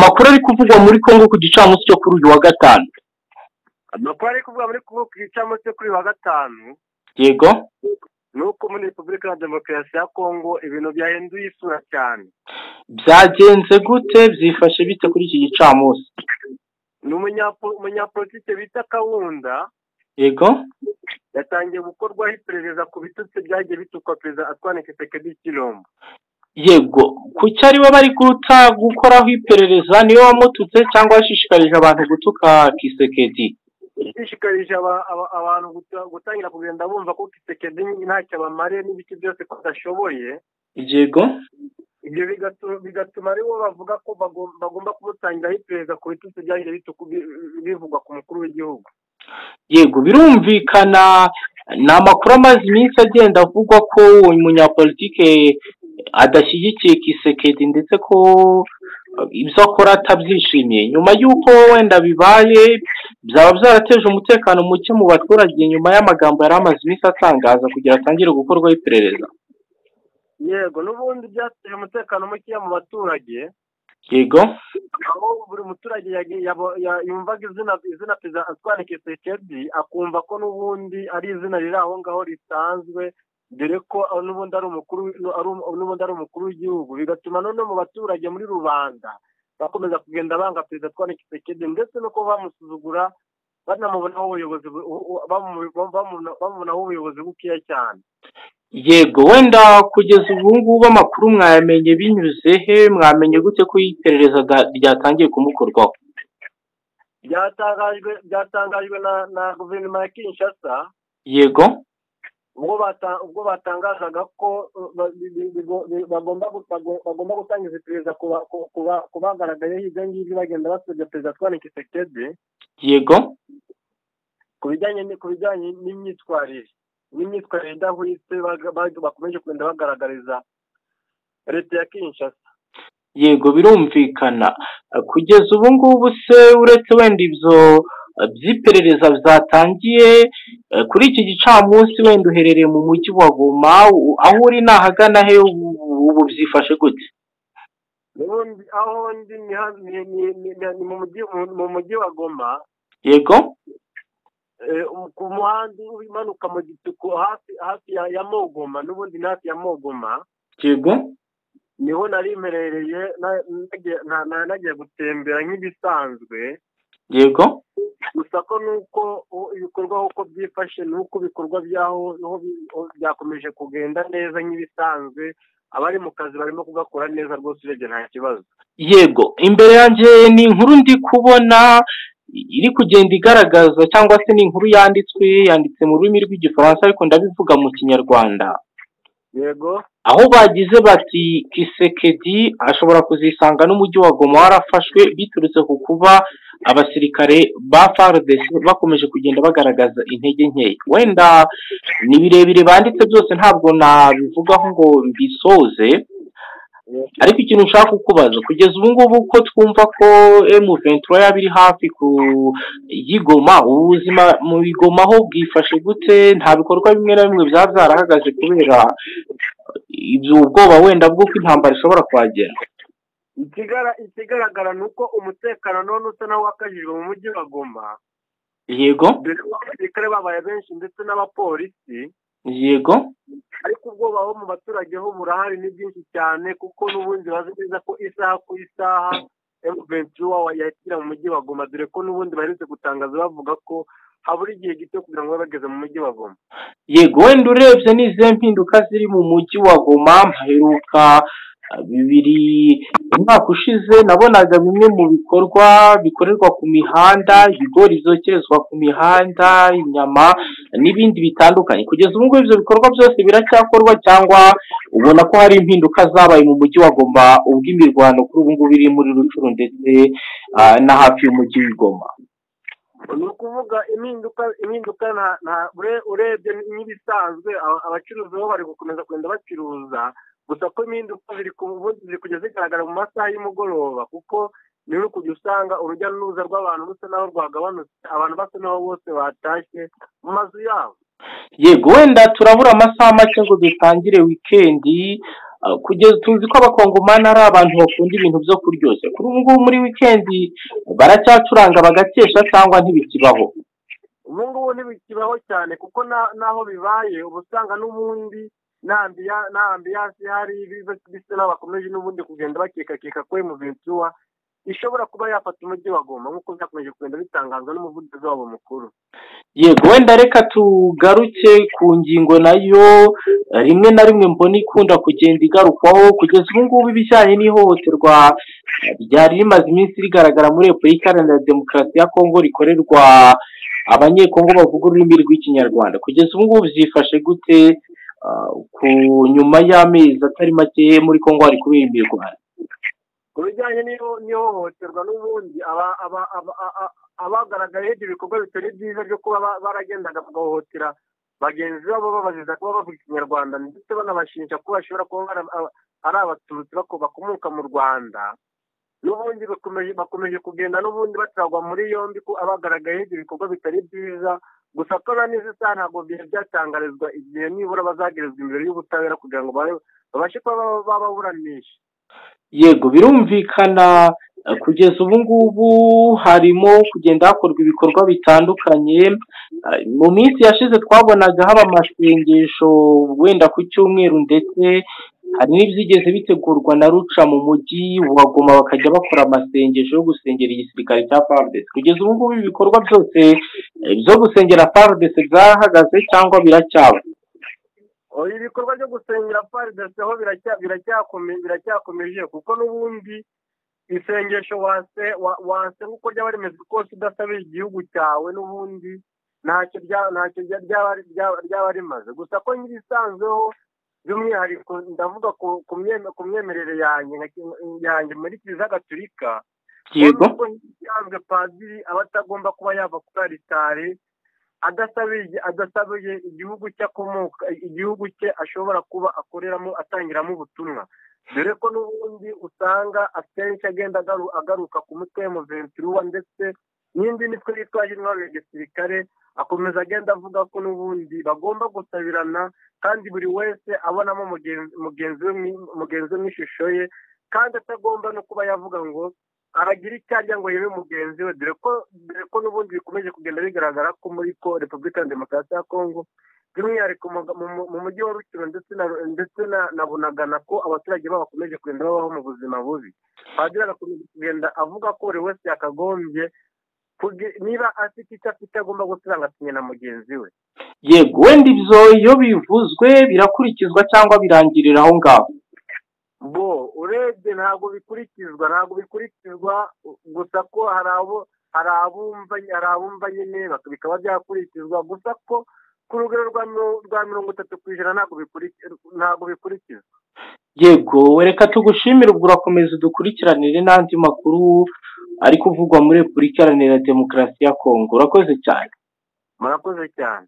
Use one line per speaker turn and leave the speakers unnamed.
amakuru ari kuvugwa muri congo ku gicamunsi cyo kuri uyu wa gatanu.
Amakuru ari kuvuga muri congo ku gicamunsi cyo kuri uyu wa gatanu.
Yego.
Ni uko muri repubulika ya demokarasi ya congo ibintu byahinduye isura cyane.
Byagenze gute? Byifashe bite kuri iki gicamunsi?
Ni umunyapolitike bita kawunda.
Yego.
Yatangiye gukorwaho iperereza ku bitutsi byagiye bitukwa perezida atwane kisekedi kirombo
yego ku cyo ari we bari guta gukoraho iperereza niyo wamututse cyangwa yashishikarije abantu gutuka kisekedi?
Ishishikarije abantu gutangira kugenda bumva ko kisekedi ntacyo bamariye n'ibiki byose ko adashoboye
yego.
Ibyo bigatuma ari bo bavuga ko bagomba kumutangiraho iperereza ku bitutsi byagiye bivugwa ku mukuru w'igihugu.
Yego birumvikana ni amakuru amaze iminsi agenda avugwa ko umunyapolitike adashyigikiye kisekedi ndetse ko ibyo akora atabyishimiye. Nyuma y'uko wenda bibaye byaba byarateje umutekano muke mu baturage nyuma y'amagambo yari amaze iminsi atangaza kugira atangire gukorwaho iperereza
yego n'ubundi byateje umutekano mukeya mu baturage.
Yego.
Aho buri muturage yumvaga izina izina perezida atwara kisekedi akumva ko n'ubundi ari izina riri aho ngaho risanzwe dore ko n'ubundi ari umukuru n'ubundi ari umukuru w'igihugu. Bigatuma noneho mu baturage muri rubanda bakomeza kugenda banga perezida atwara kisekedi ndetse no kuba bamusuzugura banamubonaho ubuyobozi bamubonaho ubuyobozi bukeya cyane.
Yego wenda kugeza ubu ngubu amakuru mwayamenye binyuze he? Mwamenye gute ko iperereza ryatangiye kumukorwaho?
Byatangajwe na guverinoma ya kinshasa.
Yego.
Ubwo batangazaga ko bagomba gutangiza iperereza ku bagaragayeho ibyo ngibyo bagenda basebya perezida twane kisekedi
yego.
ku bijyanye n'imyitwarire n'imyitwarire idahwitse bakomeje kugenda bagaragariza leta ya kinshasa.
Yego birumvikana. Kugeza ubu ngubu se uretse wenda ibyo by'iperereza byatangiye kuri iki gicamunsi wenda uherereye mu mujyi wa goma aho uri ni ahagana he ubu byifashe gute?
Aho ndi ni mu mujyi wa goma.
Yego.
Ku muhanda umanuka mu gituku hafi ya mogoma n'ubundi ni hafi ya mogoma.
Yego.
Niho nari mperereye nagiye gutembera nk'ibisanzwe.
Yego.
Gusa ko nuko ibikorwa uko byifashe nuko ibikorwa byaho byakomeje kugenda neza nk'ibisanzwe abari mu kazi barimo kugakora neza rwose urebye nta kibazo.
Yego. Imbere yanjye ni inkuru ndi kubona iri kugenda igaragaza cyangwa se ni inkuru yanditswe yanditse mu rurimi rw'igifaransa ariko ndabivuga mu kinyarwanda.
Yego.
Aho bagize bati kisekedi ashobora kuzisanga n'umujyi wa goma warafashwe biturutse ku kuba abasirikare ba FARDC bakomeje kugenda bagaragaza intege nkeya wenda ni birebire banditse byose ntabwo nabivugaho ngo mbisoze. Ariko ikintu nshaka kukubaza kugeza ubu ngubu ko twumva ko emu ventura yaba iri hafi ku y'igoma ubuzima mu bigoma ho bwifashe gute? Nta bikorwa bimwe na bimwe byaba byarahagaze kubera ubwoba wenda bw'uko intambara ishobora kuhagera.
Ikigaragara ni uko umutekano none usa naho wakajijwe mu mujyi wa goma.
Yego.
Abasirikare babaye benshi ndetse n'abapolisi
yego.
ariko ubwoba bo mu baturage ho burahari ni bwinshi cyane kuko n'ubundi bazi neza ko isaha ku isaha emuventura yashyira mu mujyi wa goma dore ko n'ubundi baherutse gutangaza bavuga ko habura igihe gito kugira ngo babe bageze mu mujyi wa goma.
Yego wenda urebye n'izihe mpinduka ziri mu mujyi wa goma mpaheruka bibiri. Umwaka ushize nabonaga bimwe mu bikorwa bikorerwa ku mihanda ibigori byokerezwa ku mihanda inyama n'ibindi bitandukanye. Kugeza ubu ngubu ibyo bikorwa byose biracyakorwa cyangwa ubona ko hari impinduka zabaye mu mujyi wa goma ubwo imirwano kuri ubu ngubu iri muri rucuru ndetse na hafi y'umujyi w'igoma
ni ukuvuga impinduka impinduka urebye nk'ibisanzwe abacuruzi bo bari gukomeza kugenda bacuruza gusa ko impinduka ziri kujya zigaragara mu masaha y'umugoroba kuko ni ho kujya usanga urujya n'uruza rw'abantu rusa naho rwagabanutse abantu basa naho bose batashye mu mazu yabo.
Yego wenda turabura amasaha make ngo dutangire wikendi kugeza tuzi ko abakongomani ari abantu bakunda ibintu byo kuryoshya. Kuri ubu ngubu muri wikendi baracyacuranga bagakesha cyangwa ntibikibaho
ubu ngubu ntibikibaho cyane kuko n'aho bibaye uba usanga n'ubundi nta ambiyasi ihari bisa n'aho bakomeje n'ubundi kugenda bakekakeka ko emuventura ishobora kuba yafata umujyi wa goma nk'uko byakomeje kugenda bitangazwa n'umuvugizi wabo mukuru.
Yego wenda reka tugaruke ku ngingo na yo rimwe na rimwe mbona ikunda kugenda igarukwaho kugeza ubu ngubu ibijyanye n'ihohoterwa ryari rimaze iminsi rigaragara muri repubulika iharanira demokarasi ya kongo rikorerwa abanyekongo bavuga ururimi rw'ikinyarwanda. Kugeza ubu ngubu byifashe gute? Ku nyuma y'amezi atari make muri kongo hari kubera imirwano
ku bijyanye n'ihohoterwa n'ubundi abagaragayeho ibyo bikorwa bitari byiza byo kuba baragendaga bagahohotera bagenzi babo babaziza kuba bavuga ikinyarwanda ndetse banabashinja ko bashobora kuba ari abatutsi bakomoka mu rwanda. N'ubundi bakomeje kugenda n'ubundi bataragwa muri yombi ko abagaragayeho ibyo bikorwa bitari byiza gusa ko na n'izi saha ntabwo byari byatangarizwa igihe nibura bazagerezwa imbere y'ubutabera kugira ngo babashe kuba bababuranisha
yego birumvikana kugeza ubu ngubu harimo kugenda hakorwa ibikorwa bitandukanye. Mu minsi yashize twabonaga haba amasengesho wenda ku cyumweru ndetse hari n'ibyigeze bitegurwa na ruca mu mujyi wa goma bakajya bakora amasengesho yo gusengera igisirikare cya fardesi kugeza ubu ngubu ibikorwa byose byo gusengera fardesi byahagaze cyangwa biracyaba
ibikorwa byo gusengera fardesi ho biracyakomeje kuko n'ubundi isengesho wase nk'uko ryaba rimeze kose udasabira igihugu cyawe n'ubundi ntacyo ryaba rimaze gusa ko nk'ibisanzweho by'umwihariko ndavuga ku myemerere yanjye muri kiliziya gatulika
yego.
isanzwe padiri aba atagomba kuba yava kuri aritari adasabiye igihugu cye akomoka igihugu cye ashobora kuba akoreramo atangiramo ubutumwa. Dore ko n'ubundi usanga akenshi agenda agaruka ku mutwe w'umuventuruwa ndetse n'indi mitwe yitwaje intwaro ya gisirikare akomeza agenda avuga ko n'ubundi bagomba gusabirana kandi buri wese abonamo mugenzi we mu ishusho ye kandi atagomba no kuba yavuga ngo aragira icyo arya ngo yebe mugenzi we. Dore ko n'ubundi bikomeje kugenda bigaragara ko muri ko repubulika ya demokarasi ya kongo by'umwihariko mu mujyi wa rukiro ndetse na bunagana ko abaturage babo bakomeje kugenda babaho mu buzima bubi. Padiri agakomeza kugenda avuga ko buri wese yakagombye niba afite icyo afite agomba gusirangatinye na mugenzi we.
Yego wenda ibyo iyo bivuzwe birakurikizwa cyangwa birangirira aho ngaho.
Bo urebye ntabwo bikurikizwa ntabwo bikurikizwa gusa ko hari abo hari abumva nyine bikaba byakurikizwa. Gusa ko ku rugero rwa mirongo itatu ku ijana ntabwo bikurikizwa.
Yego reka tugushimire ubwo urakomeza udukurikiranire n'andi makuru ari kuvugwa muri repubulika iharanira demokarasi ya kongo. Urakoze cyane.
Murakoze cyane.